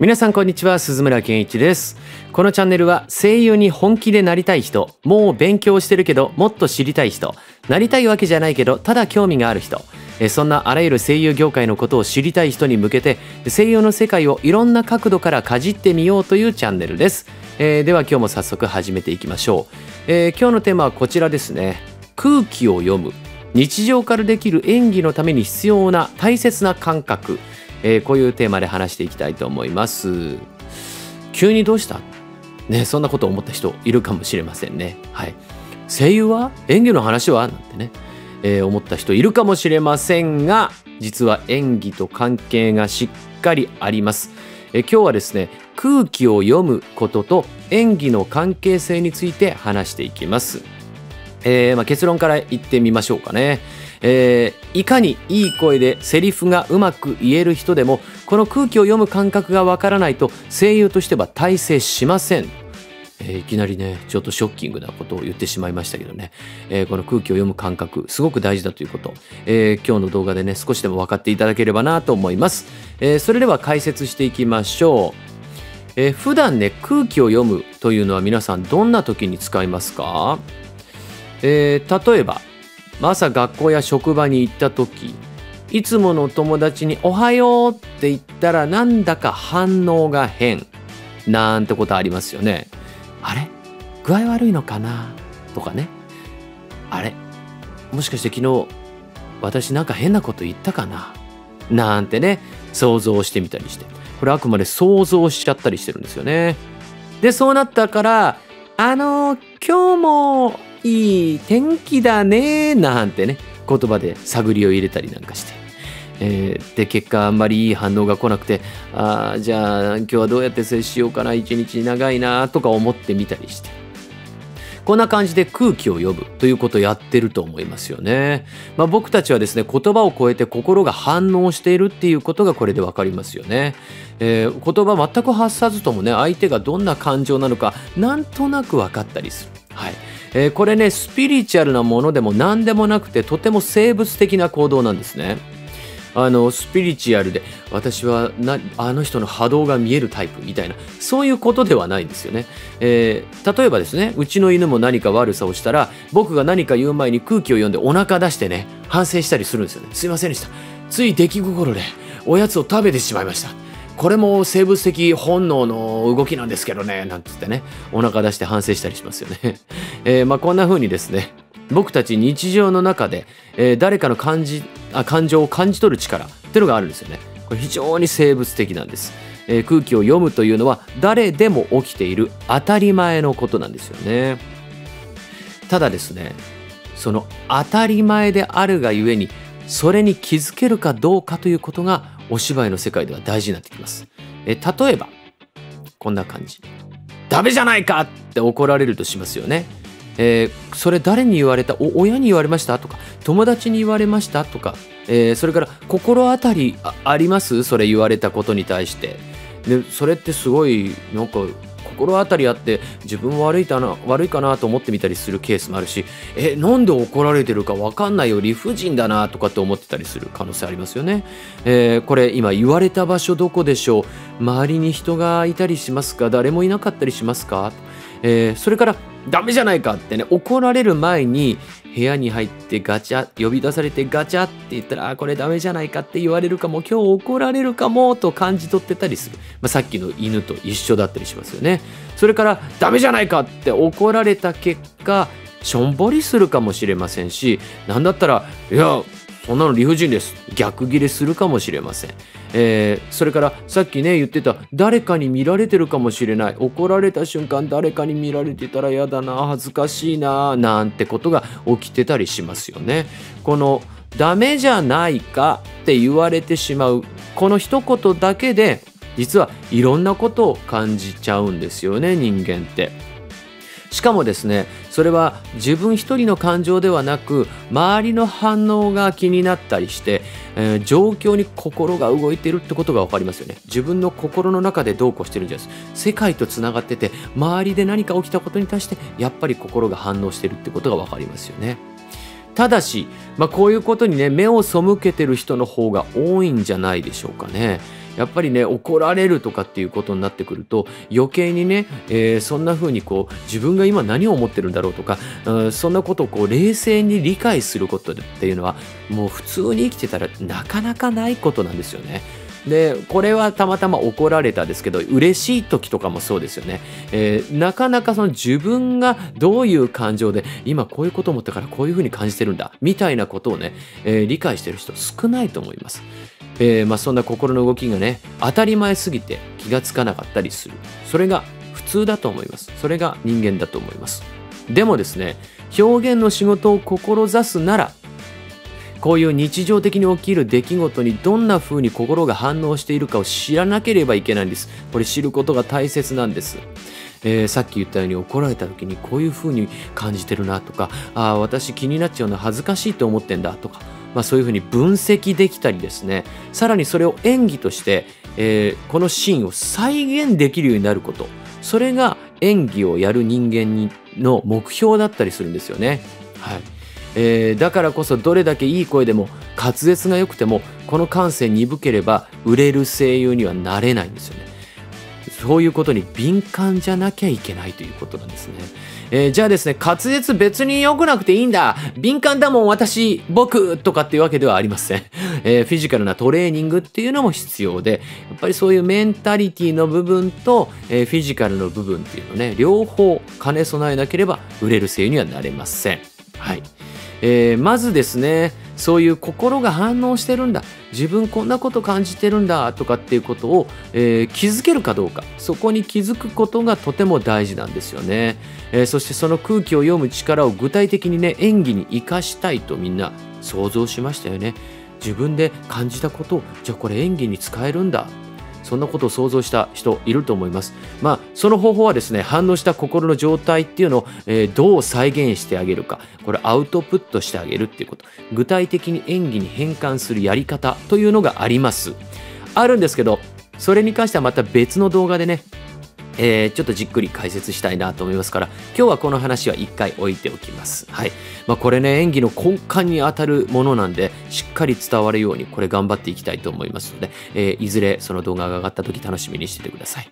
皆さんこんにちは鈴村健一です。このチャンネルは声優に本気でなりたい人もう勉強してるけどもっと知りたい人なりたいわけじゃないけどただ興味がある人そんなあらゆる声優業界のことを知りたい人に向けて声優の世界をいろんな角度からかじってみようというチャンネルです、えーでは今日も早速始めていきましょう、えー今日のテーマはこちらですね。空気を読む。日常からできる演技のために必要な大切な感覚、えーこういうテーマで話していきたいと思います。急にどうした？ねそんなこと思った人いるかもしれませんね。はい。声優は演技の話は？なんてね、えー思った人いるかもしれませんが実は演技と関係がしっかりあります、えー今日はですね空気を読むことと演技の関係性について話していきます。えーまあ、結論から言ってみましょうかね、えーいかにいい声でセリフがうまく言える人でもこの空気を読む感覚がわからないと声優としては大成しません、えーいきなりねちょっとショッキングなことを言ってしまいましたけどね、えーこの空気を読む感覚すごく大事だということ、えー今日の動画でね少しでも分かっていただければなと思います、えーそれでは解説していきましょう。えー普段ね空気を読むというのは皆さんどんな時に使いますか？えー例えば朝学校や職場に行った時いつもの友達に「おはよう」って言ったらなんだか反応が変なんてことありますよね。あれ？具合悪いのかな？とかね。あれ？もしかして昨日私なんか変なこと言ったかな？なんてね想像してみたりしてこれあくまで想像しちゃったりしてるんですよね。でそうなったから「あの今日もいい天気だね」なんてね言葉で探りを入れたりなんかして、えーで結果あんまりいい反応が来なくて「あーじゃあ今日はどうやって接しようかな一日長いな」とか思ってみたりしてこんな感じで空気を読むということをやってると思いますよね。まあ、僕たちはですね言葉を超えて心が反応しているっていうことがこれでわかりますよね。えー言葉全く発さずともね相手がどんな感情なのかなんとなく分かったりする。はいえーこれねスピリチュアルなものでも何でもなくてとても生物的な行動なんですね。あのスピリチュアルで私はなあの人の波動が見えるタイプみたいなそういうことではないんですよね、えー例えばですねうちの犬も何か悪さをしたら僕が何か言う前に空気を読んでお腹出してね反省したりするんですよね。すいませんでした。つい出来心でおやつを食べてしまいました。これも生物的本能の動きなんですけどねなんつってね。お腹出して反省したりしますよね、えーまあ、こんな風にですね僕たち日常の中で、えー誰かの感じあ感情を感じ取る力っていうのがあるんですよね。これ非常に生物的なんです、えー空気を読むというのは誰でも起きている当たり前のことなんですよね。ただですねその当たり前であるがゆえにそれに気づけるかどうかということがお芝居の世界では大事になってきます。え例えばこんな感じ。ダメじゃないかって怒られるとしますよね。えーそれ誰に言われた？親に言われました？とか友達に言われました？とか、えーそれから心当たりああります？それ言われたことに対して。でそれってすごいなんか心当たりあって自分も悪いかな悪いかなと思ってみたりするケースもあるしえなんで怒られてるか分かんないよ理不尽だなとかって思ってたりする可能性ありますよね。えーこれ今言われた場所どこでしょう？周りに人がいたりしますか？誰もいなかったりしますか、えーそれからダメじゃないかってね怒られる前に部屋に入ってガチャ呼び出されてガチャって言ったらあこれダメじゃないかって言われるかも今日怒られるかもと感じ取ってたりする、まあ、さっきの犬と一緒だったりしますよね。それからダメじゃないかって怒られた結果しょんぼりするかもしれませんし何だったらいやそんなの理不尽です。逆ギレするかもしれません、えーそれからさっきね言ってた誰かに見られてるかもしれない。怒られた瞬間誰かに見られてたら嫌だな恥ずかしいななんてことが起きてたりしますよね。このダメじゃないかって言われてしまうこの一言だけで実はいろんなことを感じちゃうんですよね人間って。しかもですねそれは自分一人の感情ではなく周りの反応が気になったりして、えー状況に心が動いてるってことが分かりますよね。自分の心の中でどうこうしてるんじゃないです。世界とつながってて周りで何か起きたことに対してやっぱり心が反応してるってことが分かりますよね。ただし、まあ、こういうことにね目を背けてる人の方が多いんじゃないでしょうかね。やっぱりね怒られるとかっていうことになってくると余計にね、えーそんな風にこう自分が今何を思ってるんだろうとか、うんそんなことをこう冷静に理解することっていうのはもう普通に生きてたらなかなかないことなんですよね。でこれはたまたま怒られたですけど嬉しい時とかもそうですよね、えーなかなかその自分がどういう感情で今こういうこと思ったからこういうふうに感じてるんだみたいなことをね、えー理解してる人少ないと思います、えーまあ、そんな心の動きがね当たり前すぎて気がつかなかったりするそれが普通だと思いますそれが人間だと思いますでもですね表現の仕事を志すならこういう日常的に起きる出来事にどんな風に心が反応しているかを知らなければいけないんです。これ知ることが大切なんです。えーさっき言ったように怒られた時にこういう風に感じてるなとかあー私気になっちゃうの恥ずかしいと思ってんだとか、まあ、そういう風に分析できたりですねさらにそれを演技として、えーこのシーンを再現できるようになることそれが演技をやる人間にの目標だったりするんですよね。はいえーだからこそどれだけいい声でも滑舌が良くてもこの感性鈍ければ売れる声優にはなれないんですよね。そういうことに敏感じゃなきゃいけないということなんですね。えーじゃあですね、滑舌別に良くなくていいんだ敏感だもん私僕とかっていうわけではありません。えーフィジカルなトレーニングっていうのも必要で、やっぱりそういうメンタリティの部分と、えーフィジカルの部分っていうのね、両方兼ね備えなければ売れる声優にはなれません。はい。えーまずですねそういう心が反応してるんだ。自分こんなこと感じてるんだとかっていうことを、えー気づけるかどうか。そこに気づくことがとても大事なんですよね、えーそしてその空気を読む力を具体的にね演技に生かしたいとみんな想像しましたよね。自分で感じたことをじゃあこれ演技に使えるんだ。そんなことを想像した人いると思います。まあ、その方法はですね、反応した心の状態っていうのを、えーどう再現してあげるか、これアウトプットしてあげるっていうこと、具体的に演技に変換するやり方というのがあります。あるんですけど、それに関してはまた別の動画でね、えーちょっとじっくり解説したいなと思いますから今日はこの話は一回置いておきます。はいまあ、これね演技の根幹に当たるものなんでしっかり伝わるようにこれ頑張っていきたいと思いますので、えーいずれその動画が上がった時楽しみにしててください。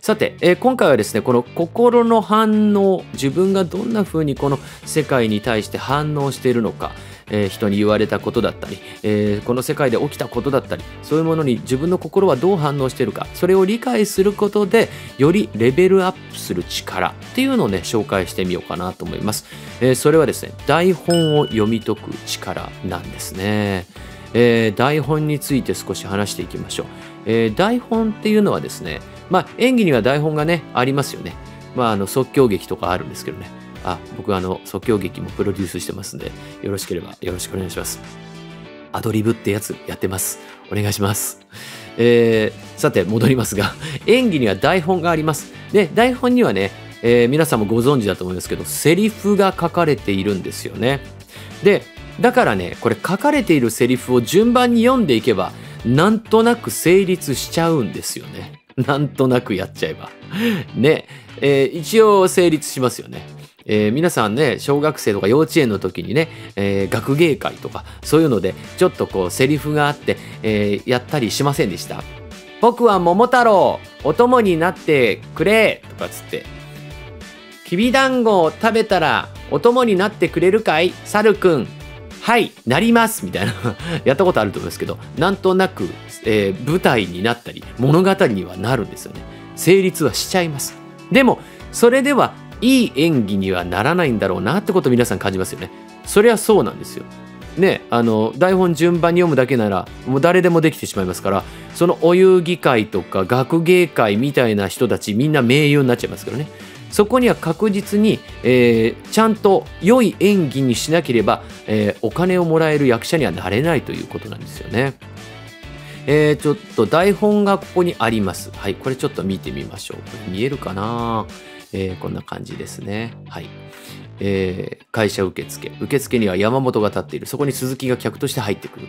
さて、えー今回はですねこの心の反応自分がどんな風にこの世界に対して反応しているのか、えー人に言われたことだったり、えーこの世界で起きたことだったりそういうものに自分の心はどう反応してるかそれを理解することでよりレベルアップする力っていうのをね紹介してみようかなと思います、えーそれはですね台本を読み解く力なんですね、えー台本について少し話していきましょう、えー台本っていうのはですねまあ演技には台本がねありますよね。まああの即興劇とかあるんですけどね。あ僕あの即興劇もプロデュースしてますんでよろしければよろしくお願いします。アドリブってやつやってます。お願いします。えーさて戻りますが 演技には台本があります。で台本にはね、えー皆さんもご存知だと思いますけどセリフが書かれているんですよね。でだからねこれ書かれているセリフを順番に読んでいけばなんとなく成立しちゃうんですよね。なんとなくやっちゃえば。ね、えー一応成立しますよね。えー皆さんね小学生とか幼稚園の時にね、えー学芸会とかそういうのでちょっとこうセリフがあって、えーやったりしませんでした。僕は桃太郎お供になってくれとかつって。きびだんごを食べたらお供になってくれるかい猿くん。はいなります。みたいな。やったことあると思いますけどなんとなく、えー舞台になったり物語にはなるんですよね。成立はしちゃいます。でもそれではいい演技にはならないんだろうなってことを皆さん感じますよねそりゃそうなんですよねあの台本順番に読むだけならもう誰でもできてしまいますからそのお遊戯会とか学芸会みたいな人たちみんな名優になっちゃいますからねそこには確実に、えーちゃんと良い演技にしなければ、えーお金をもらえる役者にはなれないということなんですよね。えーちょっと台本がここにあります。はい、これちょっと見てみましょう。見えるかな、えーこんな感じですね。はい。えー会社受付。受付には山本が立っている。そこに鈴木が客として入ってくる。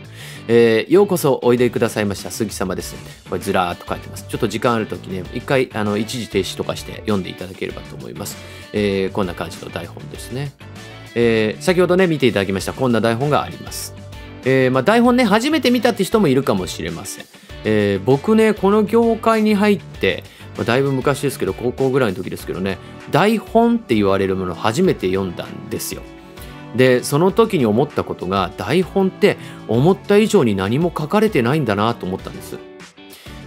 えーようこそおいでくださいました。杉様です。これずらーっと書いてます。ちょっと時間あるときね、一回あの一時停止とかして読んでいただければと思います。えーこんな感じの台本ですね。えー先ほどね、見ていただきました。こんな台本があります。えーまあ、台本ね初めて見たって人もいるかもしれません、えー、僕ねこの業界に入ってまあ、だいぶ昔ですけど高校ぐらいの時ですけどね台本って言われるものを初めて読んだんですよ。でその時に思ったことが台本って思った以上に何も書かれてないんだなと思ったんです。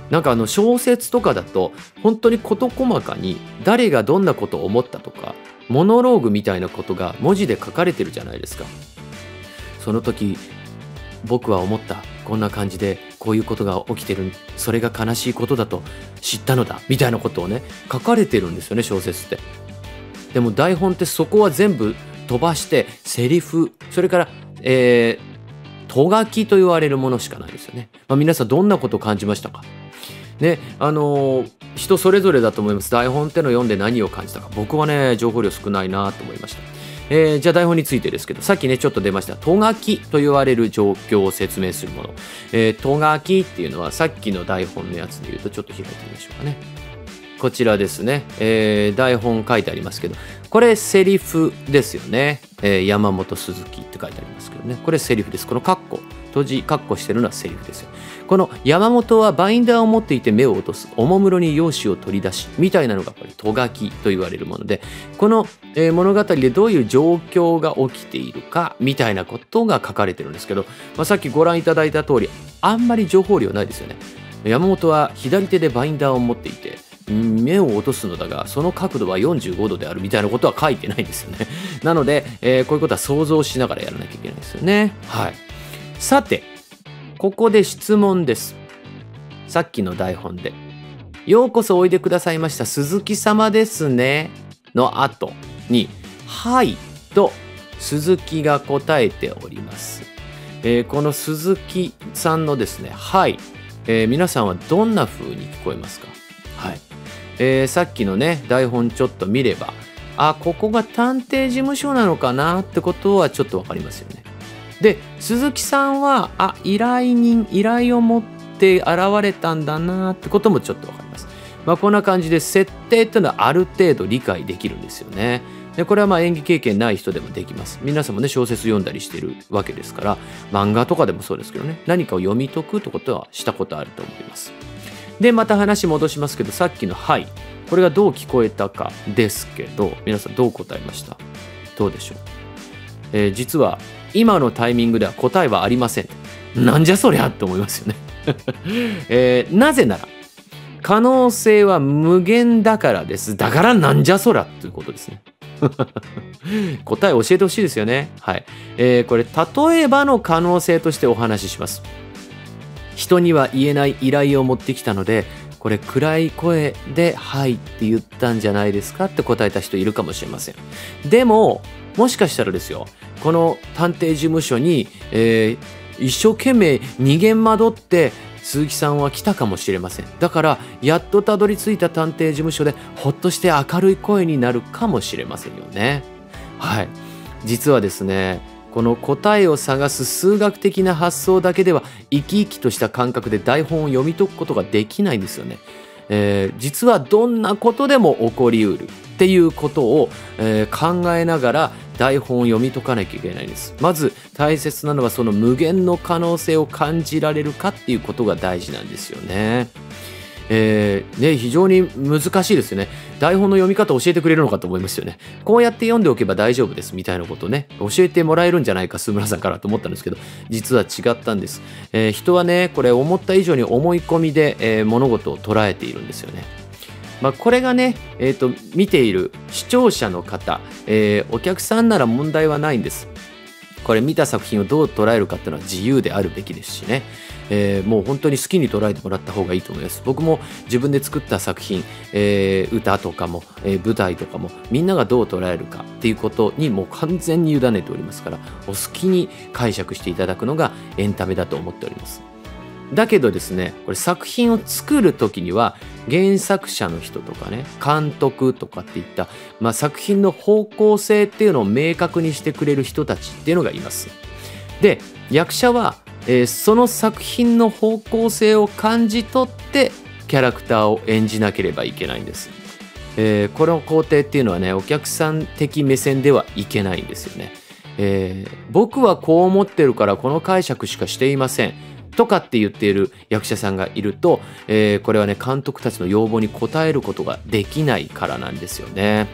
なんかあの小説とかだと本当に事細かに誰がどんなことを思ったとかモノローグみたいなことが文字で書かれてるじゃないですか。その時僕は思ったこんな感じでこういうことが起きてるそれが悲しいことだと知ったのだみたいなことをね書かれてるんですよね小説って。でも台本ってそこは全部飛ばしてセリフそれからえー、とがきと言われるものしかないですよね、まあ、皆さんどんなことを感じましたか？ねあのー、人それぞれだと思います。台本ってのを読んで何を感じたか。僕はね情報量少ないなと思いました。えー、じゃあ台本についてですけどさっきねちょっと出ましたとがきと言われる状況を説明するもの、えー、とがきっていうのはさっきの台本のやつで言うとちょっと開いてみましょうかね。こちらですね、えー、台本書いてありますけどこれセリフですよね、えー、山本鈴木って書いてありますけどね。これセリフです。このカッコ閉じカッコしてるのはセリフですよ。この山本はバインダーを持っていて目を落とす。おもむろに用紙を取り出しみたいなのがこれとがきと言われるものでこの、物語でどういう状況が起きているかみたいなことが書かれてるんですけど、まあ、さっきご覧いただいた通りあんまり情報量ないですよね。山本は左手でバインダーを持っていて目を落とすのだがその角度は45度であるみたいなことは書いてないんですよね。なので、えー、こういうことは想像しながらやらなきゃいけないですよね。はい。さてここで質問です。さっきの台本で。ようこそおいでくださいました鈴木様ですね。の後に、はいと鈴木が答えております。えー、この鈴木さんのですね、はい、えー、皆さんはどんな風に聞こえますか？はい。えー、さっきのね、台本ちょっと見れば、あ、ここが探偵事務所なのかなってことはちょっとわかりますよね。で鈴木さんはあ依頼人依頼を持って現れたんだなってこともちょっと分かります。まあ、こんな感じで設定っていうのはある程度理解できるんですよね。でこれはまあ演技経験ない人でもできます。皆さんもね小説読んだりしてるわけですから漫画とかでもそうですけどね何かを読み解くってことはしたことあると思います。でまた話戻しますけどさっきの「はい」これがどう聞こえたかですけど皆さんどう答えました？どうでしょう、えー、実は今のタイミングでは答えはありません。なんじゃそりゃって思いますよね えー、なぜなら可能性は無限だからです。だからなんじゃそりゃということですね。答え教えてほしいですよね。はい。えー、これ例えばの可能性としてお話しします。人には言えない依頼を持ってきたのでこれ暗い声で「はい」って言ったんじゃないですかって答えた人いるかもしれませんでももしかしたらですよこの探偵事務所に、えー、一生懸命逃げ惑って鈴木さんは来たかもしれません。だからやっとたどり着いた探偵事務所でほっとして明るい声になるかもしれませんよね。はい。実はですねこの答えを探す数学的な発想だけでは生き生きとした感覚で台本を読み解くことができないんですよね、えー、実はどんなことでも起こりうるっていうことを、えー、考えながら台本を読み解かなきゃいけないんですまず大切なのはその無限の可能性を感じられるかっていうことが大事なんですよね。えー、ね、非常に難しいですよね。台本の読み方教えてくれるのかと思いますよね。こうやって読んでおけば大丈夫ですみたいなことね、教えてもらえるんじゃないか、須村さんからと思ったんですけど、実は違ったんです。えー、人はね、これ思った以上に思い込みで、えー、物事を捉えているんですよね。まあ、これがね、えーと、見ている視聴者の方、えー、お客さんなら問題はないんです。これ見た作品をどう捉えるかっていうのは自由であるべきですしね、えー、もう本当に好きに捉えてもらった方がいいと思います僕も自分で作った作品、えー、歌とかも、えー、舞台とかもみんながどう捉えるかっていうことにもう完全に委ねておりますからお好きに解釈していただくのがエンタメだと思っておりますだけどですねこれ作品を作る時には原作者の人とかね監督とかっていった、まあ、作品の方向性っていうのを明確にしてくれる人たちっていうのがいます。で役者は、えー、その作品の方向性を感じ取ってキャラクターを演じなければいけないんです。えー、この工程っていうのはねお客さん的目線ではいけないんですよね。えー、僕はこう思ってるからこの解釈しかしていませんとかって言っている役者さんがいると、えーこれはね監督たちの要望に応えることができないからなんですよね。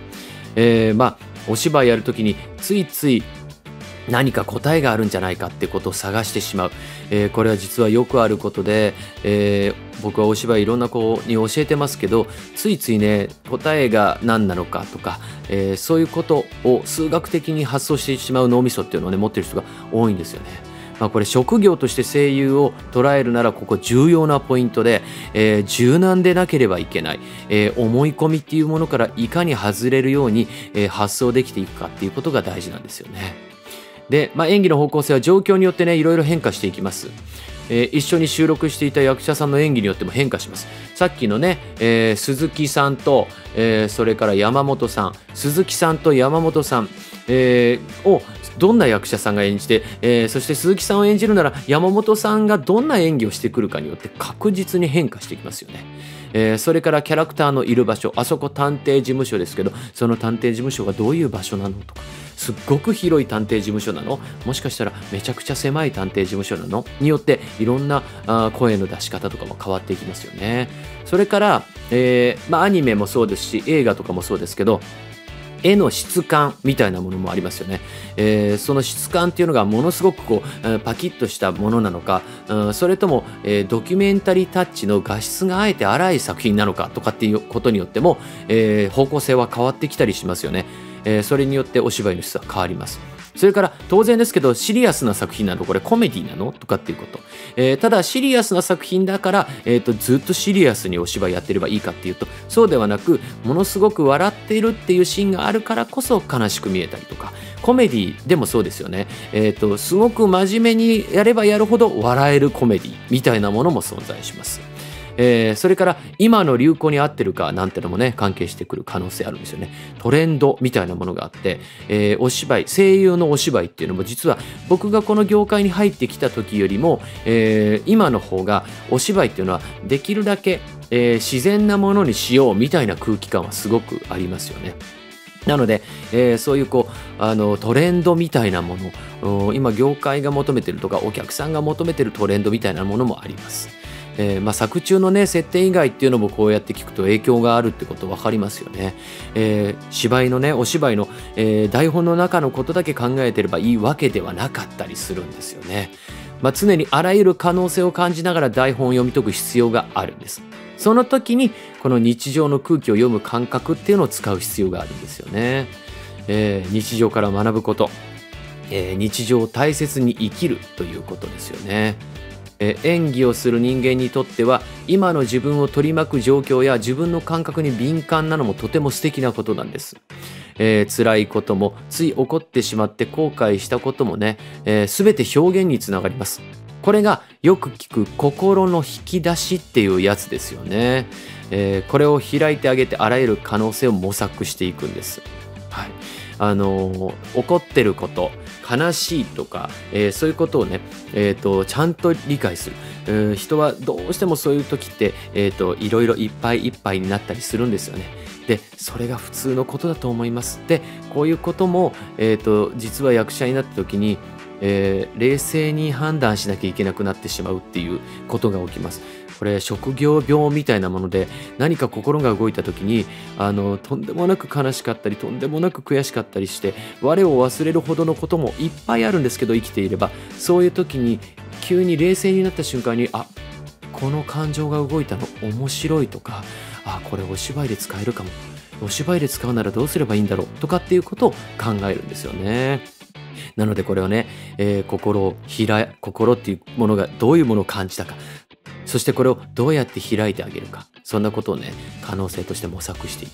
えーまあお芝居やるときについつい何か答えがあるんじゃないかってことを探してしまう、えーこれは実はよくあることで、えー僕はお芝居いろんな子に教えてますけどついついね答えが何なのかとか、えーそういうことを数学的に発想してしまう脳みそっていうのをね持ってる人が多いんですよね。まあ、これ職業として声優を捉えるならここ重要なポイントで、えー柔軟でなければいけない、えー思い込みっていうものからいかに外れるように、えー発想できていくかっていうことが大事なんですよね。で、まあ、演技の方向性は状況によってねいろいろ変化していきます。えー一緒に収録していた役者さんの演技によっても変化しますさっきのね、えー鈴木さんと、えーそれから山本さん鈴木さんと山本さん、えをどんな役者さんが演じて、えそして鈴木さんを演じるなら山本さんがどんな演技をしてくるかによって確実に変化していきますよね。えーそれからキャラクターのいる場所あそこ探偵事務所ですけどその探偵事務所がどういう場所なのとかすっごく広い探偵事務所なの？もしかしたらめちゃくちゃ狭い探偵事務所なの？によっていろんなあ声の出し方とかも変わっていきますよね。それから、えーまあ、アニメもそうですし映画とかもそうですけど絵の質感みたいなものもありますよね、えーその質感っていうのがものすごくこうえーパキッとしたものなのか、うんそれとも、えードキュメンタリータッチの画質があえて荒い作品なのかとかっていうことによっても、えー方向性は変わってきたりしますよね、えーそれによってお芝居の質は変わります。それから当然ですけどシリアスな作品なの？これコメディなの？とかっていうこと、えーただシリアスな作品だから、えー、とずっとシリアスにお芝居やってればいいかっていうとそうではなくものすごく笑っているっていうシーンがあるからこそ悲しく見えたりとか。コメディでもそうですよね、えー、とすごく真面目にやればやるほど笑えるコメディみたいなものも存在します。えーそれから今の流行に合ってるかなんてのもね関係してくる可能性あるんですよねトレンドみたいなものがあって、えーお芝居声優のお芝居っていうのも実は僕がこの業界に入ってきた時よりも、えー今の方がお芝居っていうのはできるだけ、えー自然なものにしようみたいな空気感はすごくありますよね。なので、えーそういうこうあのトレンドみたいなもの今業界が求めてるとかお客さんが求めてるトレンドみたいなものもあります。えーまあ、作中のね設定以外っていうのもこうやって聞くと影響があるってこと分かりますよね。えー芝居のねお芝居の、えー台本の中のことだけ考えてればいいわけではなかったりするんですよね。まあ、常にあらゆる可能性を感じながら台本を読み解く必要があるんです。その時にこの日常の空気を読む感覚っていうのを使う必要があるんですよね。えー日常から学ぶこと、えー日常を大切に生きるということですよね。え演技をする人間にとっては今の自分を取り巻く状況や自分の感覚に敏感なのもとても素敵なことなんです。えー辛いこともつい起こってしまって後悔したこともね、えー全て表現につながります。これがよく聞く心の引き出しっていうやつですよね。えーこれを開いてあげてあらゆる可能性を模索していくんです。はい。あの怒ってること悲しいとか、えーそういうことをね、えー、とちゃんと理解する、えー人はどうしてもそういう時って、えー、といろいろいっぱいいっぱいになったりするんですよね。でそれが普通のことだと思います。でこういうことも、えー、と実は役者になった時に、えー冷静に判断しなきゃいけなくなってしまうっていうことが起きます。これ職業病みたいなもので何か心が動いた時にあのとんでもなく悲しかったりとんでもなく悔しかったりして我を忘れるほどのこともいっぱいあるんですけど生きていればそういう時に急に冷静になった瞬間にあこの感情が動いたの面白いとかあこれお芝居で使えるかもお芝居で使うならどうすればいいんだろうとかっていうことを考えるんですよね。なのでこれはね、えー心を開心っていうものがどういうものを感じたか。そしてこれをどうやって開いてあげるか。そんなことをね可能性として模索していく。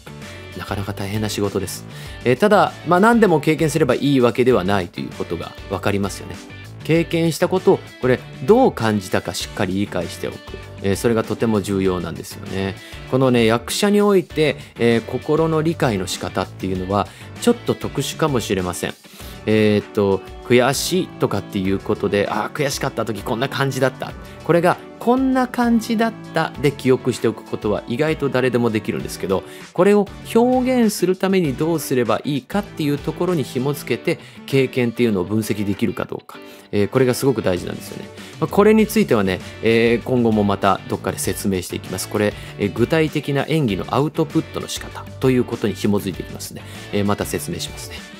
なかなか大変な仕事です、えーただまあ何でも経験すればいいわけではないということが分かりますよね。経験したことをこれどう感じたかしっかり理解しておく、えーそれがとても重要なんですよね。このね役者において、えー心の理解の仕方っていうのはちょっと特殊かもしれません。えーっと悔しいとかっていうことでああ悔しかった時こんな感じだったこれがこんな感じだったで記憶しておくことは意外と誰でもできるんですけどこれを表現するためにどうすればいいかっていうところに紐付けて経験っていうのを分析できるかどうか、えー、これがすごく大事なんですよね。まあ、これについてはね、えー、今後もまたどっかで説明していきます。これ、えー、具体的な演技のアウトプットの仕方ということに紐づいていきますね。えまた説明しますね。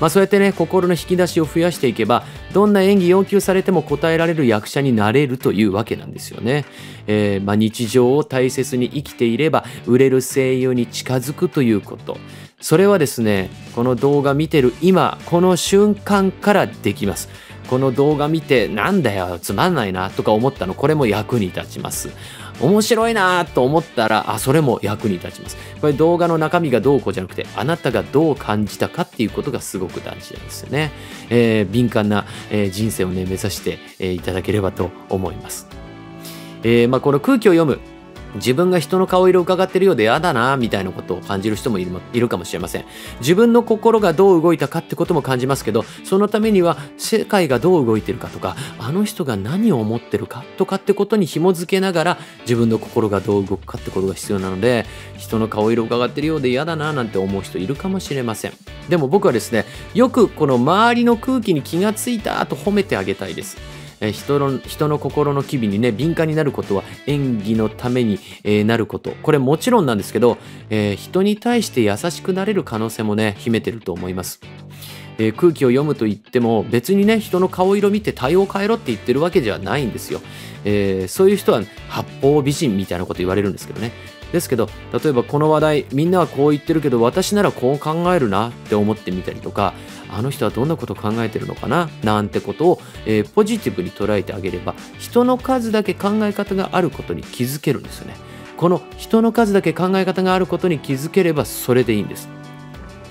まあ、そうやってね心の引き出しを増やしていけばどんな演技要求されても答えられる役者になれるというわけなんですよね、えー、まあ、日常を大切に生きていれば売れる声優に近づくということ。それはですねこの動画見てる今この瞬間からできます。この動画見てなんだよつまんないなとか思ったのこれも役に立ちます。面白いなと思ったらあそれも役に立ちます。これ動画の中身がどうこうじゃなくてあなたがどう感じたかっていうことがすごく大事なんですよね、えー、敏感な、えー、人生をね目指して、えー、いただければと思います、えまあ、この空気を読む自分が人の顔色を伺ってるようで嫌だなみたいなことを感じる人もいるかもしれません。自分の心がどう動いたかってことも感じますけどそのためには世界がどう動いてるかとかあの人が何を思ってるかとかってことに紐づけながら自分の心がどう動くかってことが必要なので人の顔色を伺ってるようで嫌だななんて思う人いるかもしれません。でも僕はですねよくこの周りの空気に気がついたと褒めてあげたいです。え人の人の心の機微にね敏感になることは演技のために、えー、なることこれもちろんなんですけど、えー、人に対して優しくなれる可能性もね秘めてると思います。えー、空気を読むと言っても別にね人の顔色見て対応変えろって言ってるわけじゃないんですよ。えー、そういう人は八方美人みたいなこと言われるんですけどね。ですけど例えばこの話題みんなはこう言ってるけど私ならこう考えるなって思ってみたりとかあの人はどんなこと考えてるのかな？なんてことを、えー、ポジティブに捉えてあげれば人の数だけ考え方があることに気づけるんですよね。この人の数だけ考え方があることに気づければそれでいいんです。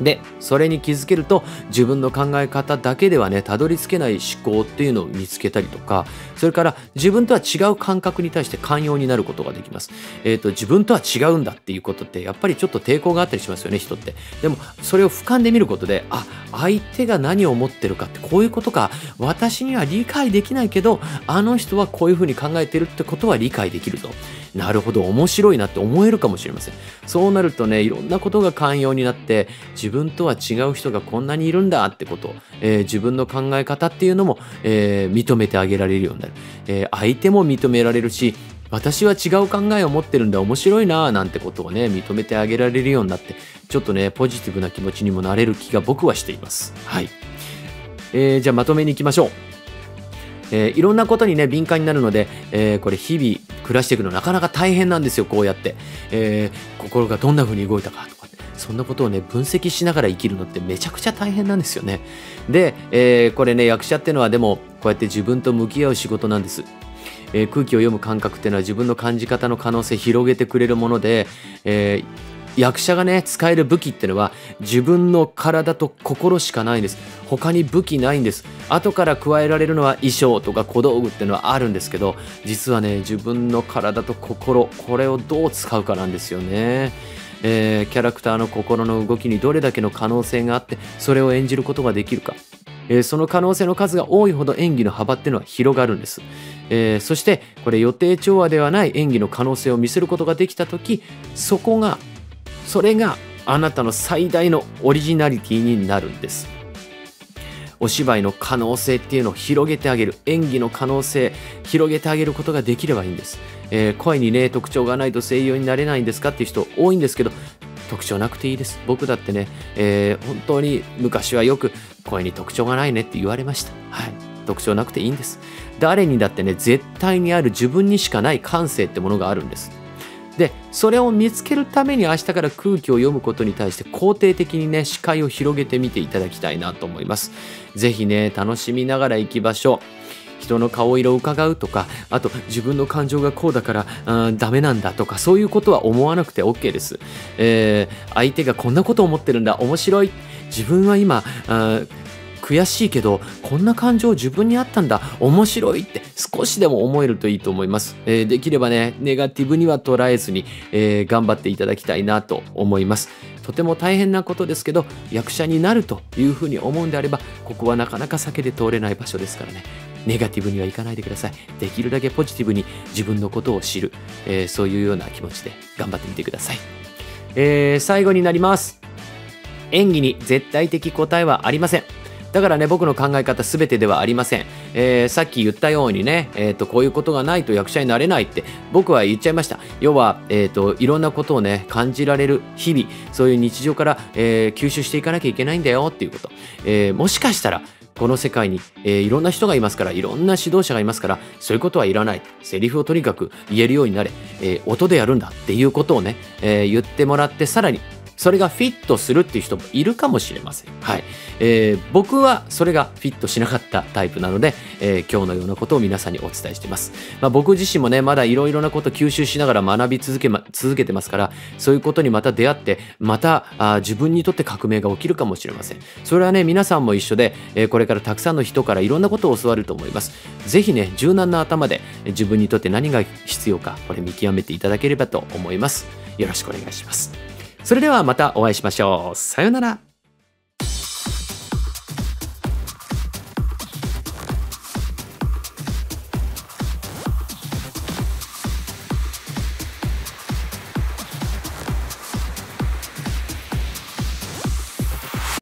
でそれに気づけると自分の考え方だけではねたどり着けない思考っていうのを見つけたりとかそれから自分とは違う感覚に対して寛容になることができます。えっ、ー、と自分とは違うんだっていうことってやっぱりちょっと抵抗があったりしますよね人って。でもそれを俯瞰で見ることであ相手が何を思ってるかってこういうことか私には理解できないけどあの人はこういうふうに考えてるってことは理解できると。なるほど面白いなって思えるかもしれませんそうなるとねいろんなことが寛容になって自分とは違う人がこんなにいるんだってこと、えー、自分の考え方っていうのも、えー、認めてあげられるようになる、えー、相手も認められるし私は違う考えを持ってるんだ面白いななんてことをね認めてあげられるようになってちょっとねポジティブな気持ちにもなれる気が僕はしています。はい、えー、じゃあまとめにいきましょう。えー、いろんなことにね敏感になるので、えー、これ日々暮らしていくのなかなか大変なんですよこうやって、えー、心がどんな風に動いたかとか。そんなことをね分析しながら生きるのってめちゃくちゃ大変なんですよね。で、えこれね役者っていうのはでもこうやって自分と向き合う仕事なんです。え空気を読む感覚っていうのは自分の感じ方の可能性広げてくれるもので、えー、役者がね使える武器ってのは自分の体と心しかないんです。他に武器ないんです。後から加えられるのは衣装とか小道具っていうのはあるんですけど実はね自分の体と心これをどう使うかなんですよね。えー、キャラクターの心の動きにどれだけの可能性があってそれを演じることができるか、えー、その可能性の数が多いほど演技の幅っていうのは広がるんです、えー、そしてこれ予定調和ではない演技の可能性を見せることができた時そこがそれがあなたの最大のオリジナリティになるんです。お芝居の可能性っていうのを広げてあげる演技の可能性広げてあげることができればいいんです、えー、声にね特徴がないと声優になれないんですかっていう人多いんですけど特徴なくていいです。僕だってね、えー、本当に昔はよく声に特徴がないねって言われました。はい。特徴なくていいんです。誰にだってね絶対にある自分にしかない感性ってものがあるんです。でそれを見つけるために明日から空気を読むことに対して肯定的にね視界を広げてみていただきたいなと思います。是非ね楽しみながら行きましょう。人の顔色を伺うとかあと自分の感情がこうだからあダメなんだとかそういうことは思わなくて OK です、えー、相手がこんなこと思ってるんだ面白い。自分は今あ悔しいけどこんな感情自分にあったんだ。面白いって少しでも思えるといいと思います、えー、できればねネガティブには捉えずに、えー、頑張っていただきたいなと思います。とても大変なことですけど役者になるというふうに思うんであればここはなかなか避けて通れない場所ですからね。ネガティブにはいかないでください。できるだけポジティブに自分のことを知る、えー、そういうような気持ちで頑張ってみてください、えー、最後になります。演技に絶対的答えはありません。だからね、僕の考え方全てではありません。えー、さっき言ったようにね、えっ、ー、と、こういうことがないと役者になれないって僕は言っちゃいました。要は、えっ、ー、と、いろんなことをね、感じられる日々、そういう日常から、え吸収していかなきゃいけないんだよっていうこと。えもしかしたら、この世界に、えー、いろんな人がいますから、いろんな指導者がいますから、そういうことはいらない。セリフをとにかく言えるようになれ。えー、音でやるんだっていうことをね、えー、言ってもらって、さらにそれがフィットするっていう人もいるかもしれません。はい。えー、僕はそれがフィットしなかったタイプなので、えー、今日のようなことを皆さんにお伝えしています。まあ、僕自身もね、まだいろいろなこと吸収しながら学び続け,、ま、続けてますから、そういうことにまた出会って、またあ自分にとって革命が起きるかもしれません。それはね、皆さんも一緒で、えー、これからたくさんの人からいろんなことを教わると思います。ぜひね、柔軟な頭で自分にとって何が必要か、これ見極めていただければと思います。よろしくお願いします。それではまたお会いしましょう。さようなら。